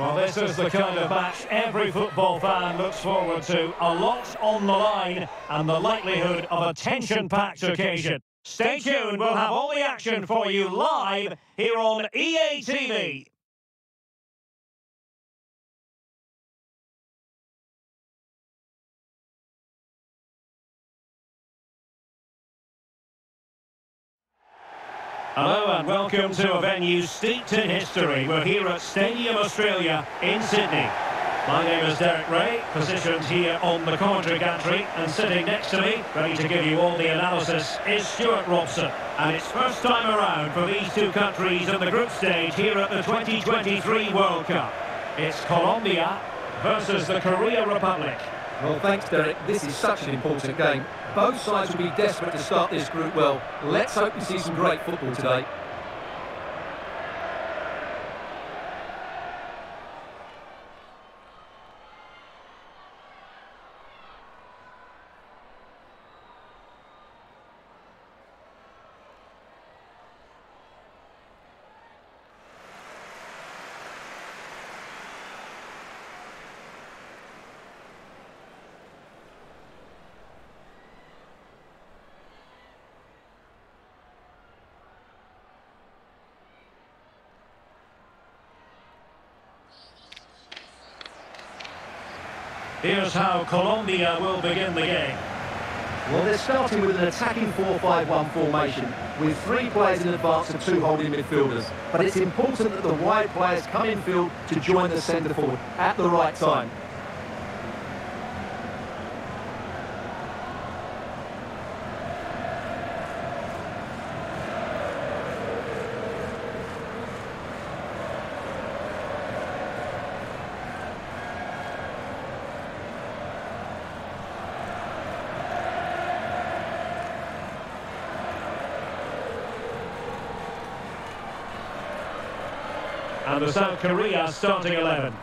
Well, this is the kind of match every football fan looks forward to. A lot on the line and the likelihood of a tension-packed occasion. Stay tuned, we'll have all the action for you live here on EA TV. Hello and welcome to a venue steeped in history. We're here at Stadium Australia in Sydney. My name is Derek Rae, positioned here on the commentary gantry, and sitting next to me, ready to give you all the analysis, is Stewart Robson. And it's first time around for these two countries in the group stage here at the 2023 World Cup. It's Colombia versus the Korea Republic. Well, thanks, Derek. This is such an important game. Both sides will be desperate to start this group well. Let's hope we see some great football today. Here's how Colombia will begin the game. Well, they're starting with an attacking 4-5-1 formation with three players in advance and two holding midfielders. But it's important that the wide players come in field to join the centre forward at the right time. And the South Korea starting 11.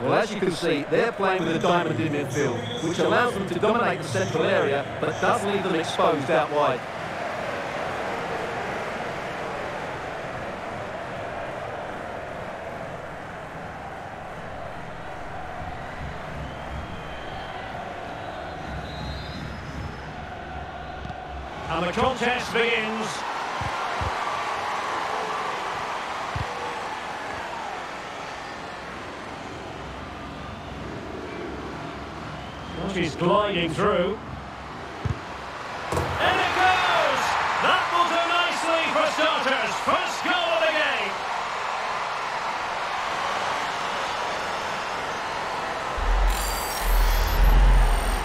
Well, as you can see, they're playing with a diamond in midfield, which allows them to dominate the central area, but does leave them exposed out wide. And the contest begins. Well, she's gliding through. And it goes! That will do nicely for starters. First goal of the game.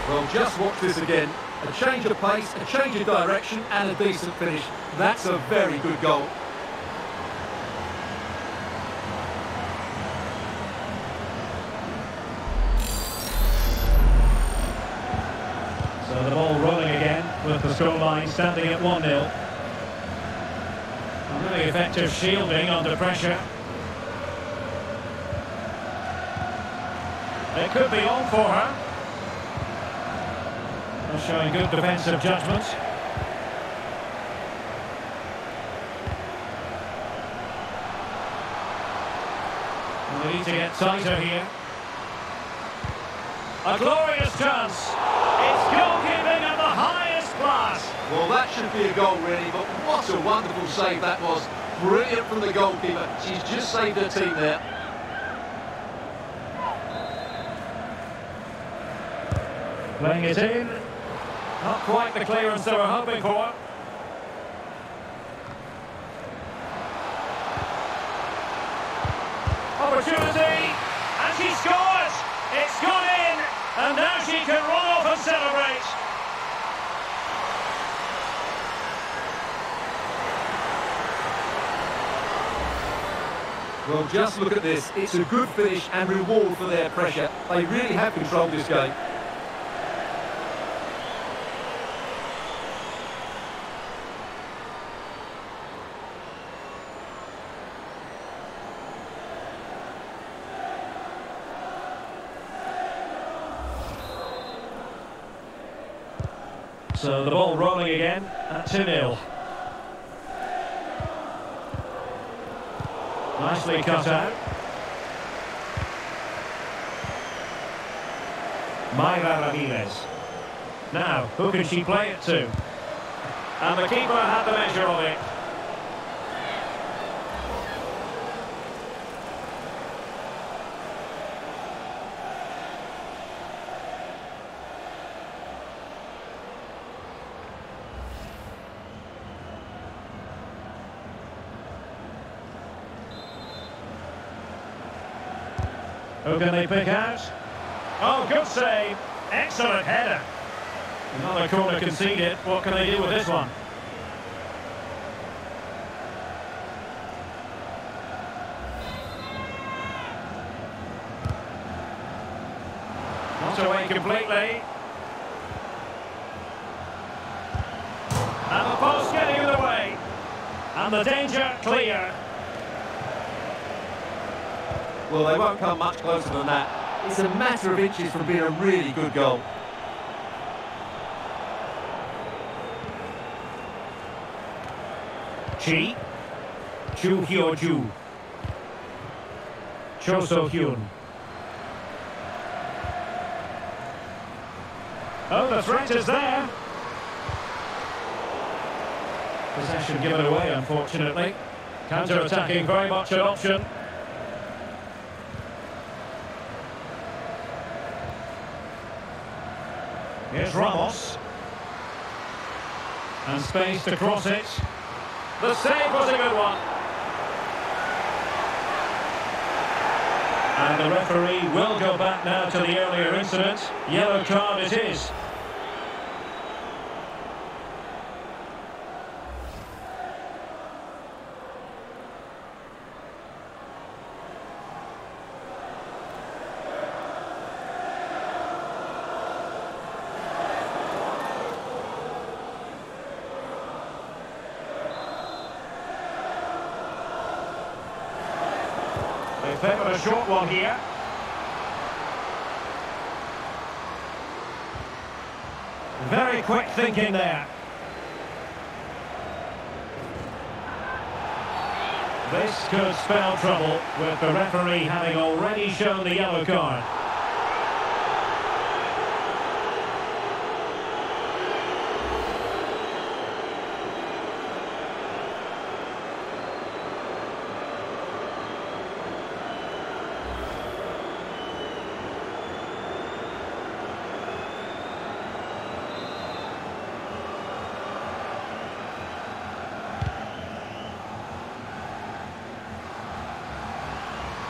Well, just watch this again. A change of pace, a change of direction, and a decent finish. That's a very good goal. So the ball rolling again with the scoreline standing at 1-0. Really effective shielding under pressure. It could be on for her. Well, showing good defensive judgment. We need to get tighter here. A glorious chance. It's highest class. Well, that should be a goal, really, but what a wonderful save that was. Brilliant from the goalkeeper. She's just saved her team there. Playing it in. Not quite the clearance they were hoping for. Opportunity, and she scores! It's gone in, and now she can run off and celebrate. Well, just look at this. It's a good finish and reward for their pressure. They really have controlled this game. So the ball rolling again at 2-0. Nicely cut out. Mayra Ramirez. Now, who can she play it to? And the keeper had the measure of it. Who can they pick out? Oh, good save. Excellent header. Another corner conceded. What can they do with this one? Not away completely. And the post getting in the way. And the danger clear. Well, they won't come much closer than that. It's a matter of inches from being a really good goal. Chi. Chu Hyo Ju. Cho So Hyun. Oh, the threat is there. Possession given away, unfortunately. Counter-attacking very much an option. Here's Ramos. And space to cross it. The save was a good one. And the referee will go back now to the earlier incident. Yellow card it is. Short one here. Very quick thinking there. This could spell trouble with the referee having already shown the yellow card.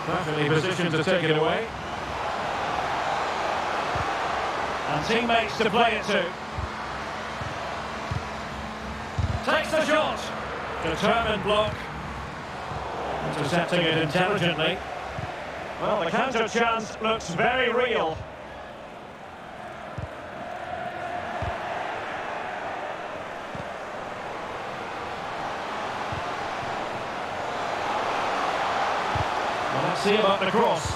Perfectly positioned to take it away. And teammates to play it to. Takes the shot. Determined block. Intercepting it intelligently. Well, the counter chance looks very real. See about the cross.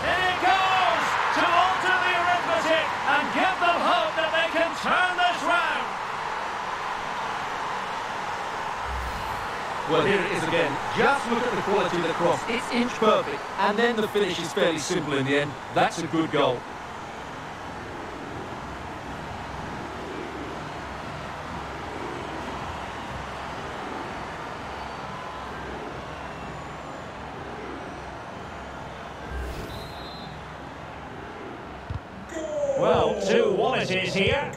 In it goes to alter the arithmetic and give them hope that they can turn this round. Well, here it is again. Just look at the quality of the cross. It's inch perfect. And then the finish is fairly simple in the end. That's a good goal. Well, 2-1 it is here.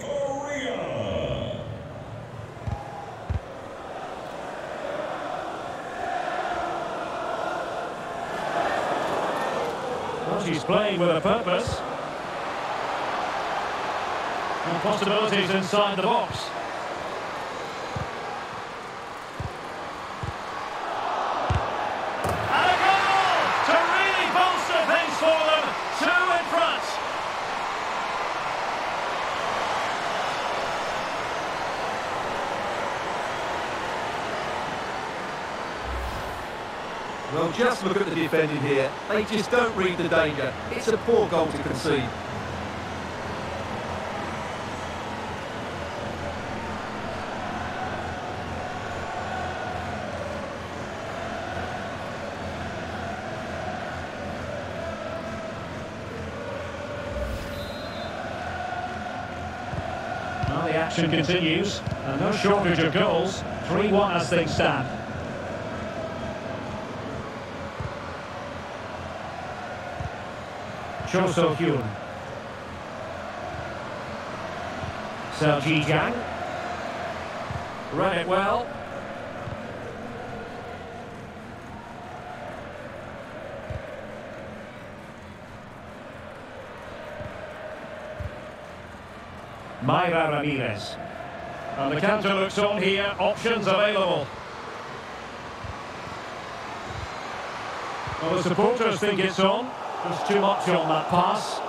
Well, she's playing with a purpose. And possibilities inside the box. just look at the defending here. They just don't read the danger. It's a poor goal to concede. Well, the action continues, and no shortage of goals. 3-1 as things stand. Cho So Hyun. Seo Ji Jiang. Read it well. Mayra Ramirez. And the counter looks on here, options available. Well, the supporters think it's on. There's too much on that pass.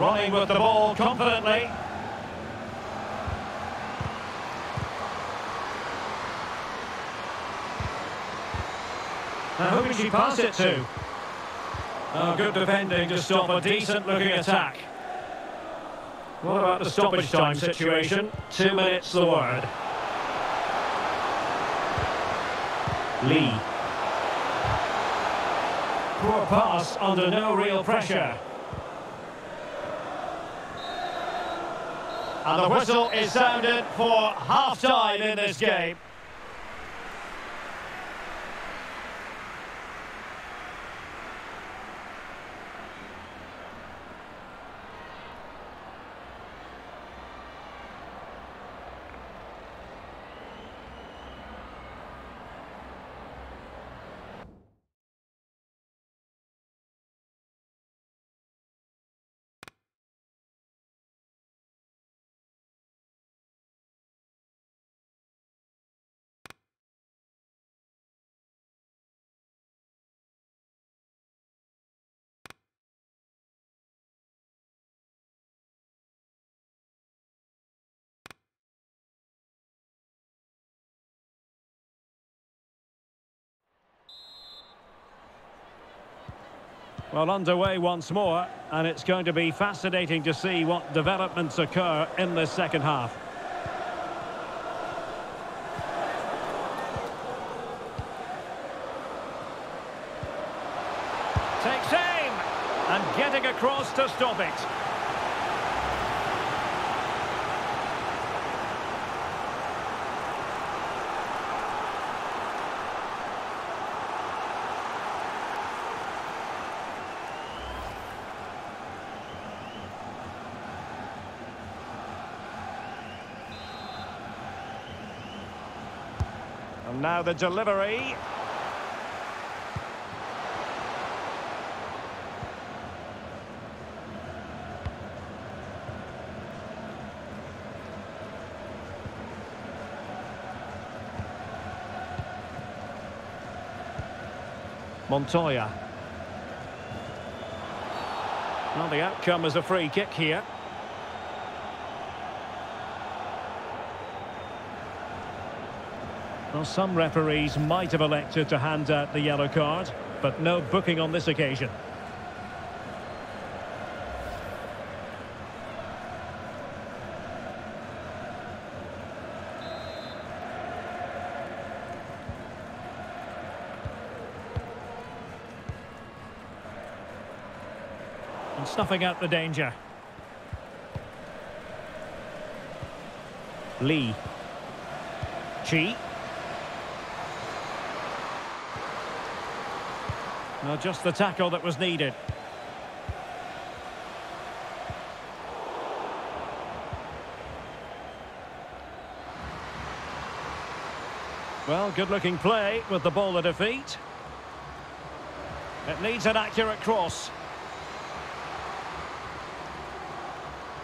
Running with the ball confidently. Now who can she pass it to? Oh, good defending to stop a decent-looking attack. What about the stoppage time situation? Two minutes the word. Lee. Poor pass under no real pressure. And the whistle is sounded for half-time in this game. Well, underway once more, and it's going to be fascinating to see what developments occur in the second half. Takes aim, and getting across to stop it. Now the delivery. Montoya. Well, the outcome is a free kick here. Well, some referees might have elected to hand out the yellow card, but no booking on this occasion. And snuffing out the danger. Lee. Chi. Well, just the tackle that was needed. Well, good-looking play with the ball at defeat. It needs an accurate cross.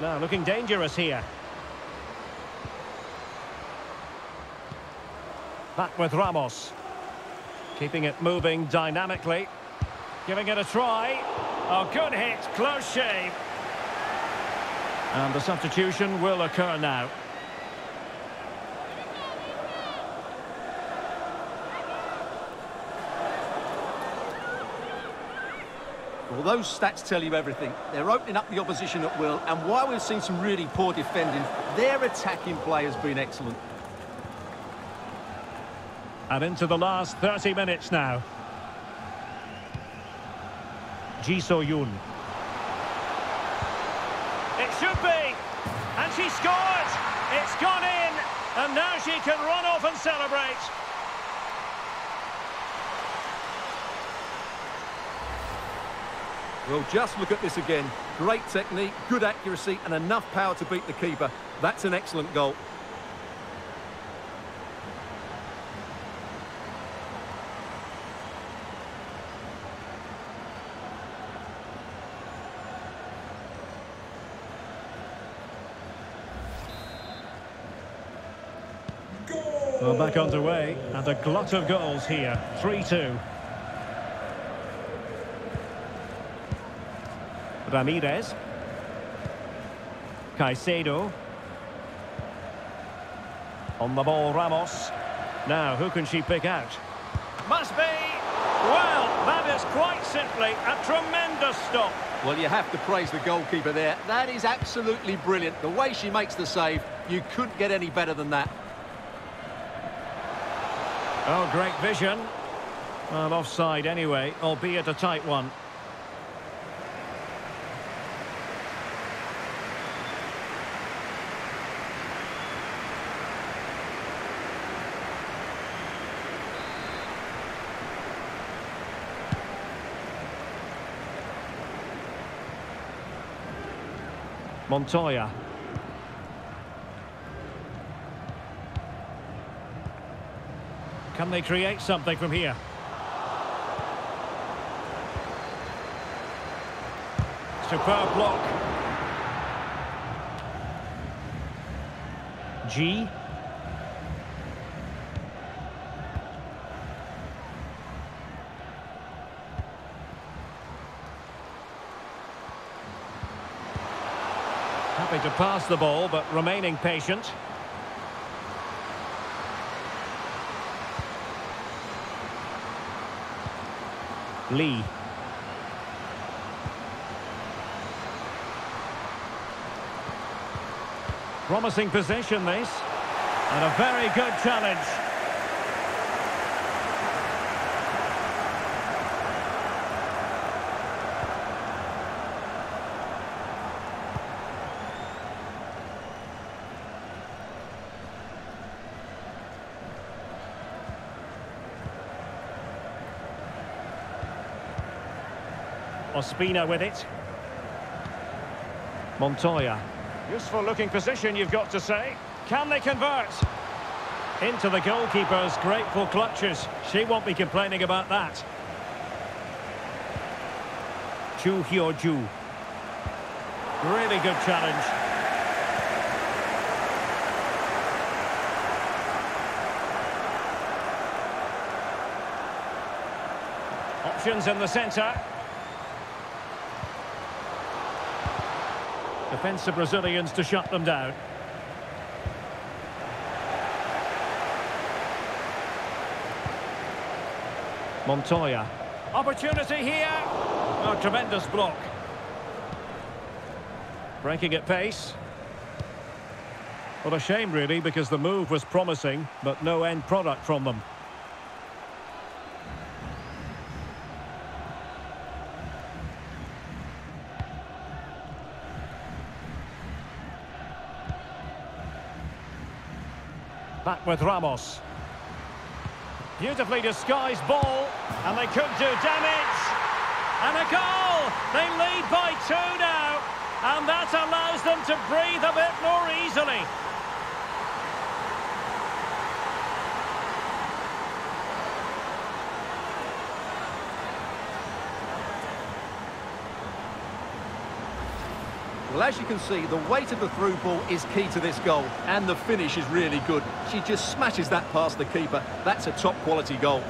Now, looking dangerous here. Back with Ramos. Keeping it moving dynamically. Giving it a try. Oh, good hit, close shave. And the substitution will occur now. Well, those stats tell you everything. They're opening up the opposition at will, and while we've seen some really poor defending, their attacking play has been excellent. And into the last 30 minutes now. Ji So-yoon. It should be. And she scored. It's gone in. And now she can run off and celebrate. Well, just look at this again. Great technique, good accuracy and enough power to beat the keeper. That's an excellent goal. Back underway, and a glut of goals here. 3-2. Ramirez. Caicedo. On the ball, Ramos. Now, who can she pick out? Must be! Well, that is quite simply a tremendous stop. Well, you have to praise the goalkeeper there. That is absolutely brilliant. The way she makes the save, you couldn't get any better than that. Oh, great vision. Well, offside anyway, albeit a tight one. Montoya. Can they create something from here? Superb block. G. Happy to pass the ball, but remaining patient. Lee. Promising position this. And a very good challenge. Ospina with it. Montoya. Useful looking position, you've got to say. Can they convert? Into the goalkeeper's grateful clutches. She won't be complaining about that. Chu Hyo-ju. Really good challenge. Options in the centre. Defensive Brazilians to shut them down. Montoya. Opportunity here. Oh, tremendous block. Breaking at pace. What a shame, really, because the move was promising, but no end product from them. Back with Ramos. Beautifully disguised ball, and they could do damage. And a goal! They lead by two now, and that allows them to breathe a bit more easily. Well, as you can see, the weight of the through ball is key to this goal, and the finish is really good. She just smashes that past the keeper. That's a top-quality goal.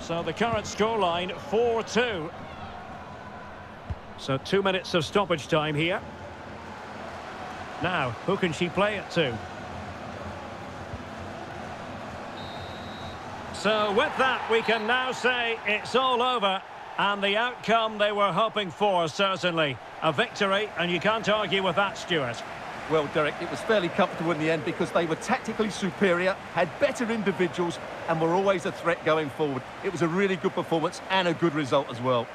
So the current scoreline, 4-2. So two minutes of stoppage time here. Now, who can she play it to? So with that, we can now say it's all over. And the outcome they were hoping for, certainly. A victory, and you can't argue with that, Stewart. Well, Derek, it was fairly comfortable in the end because they were tactically superior, had better individuals, and were always a threat going forward. It was a really good performance and a good result as well.